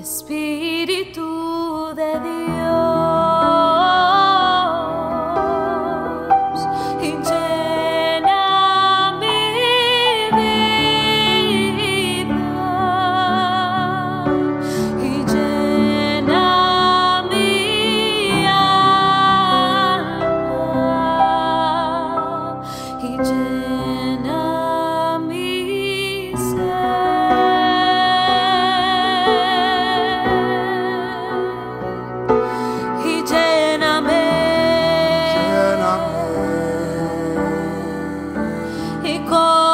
Espíritu de Dios. con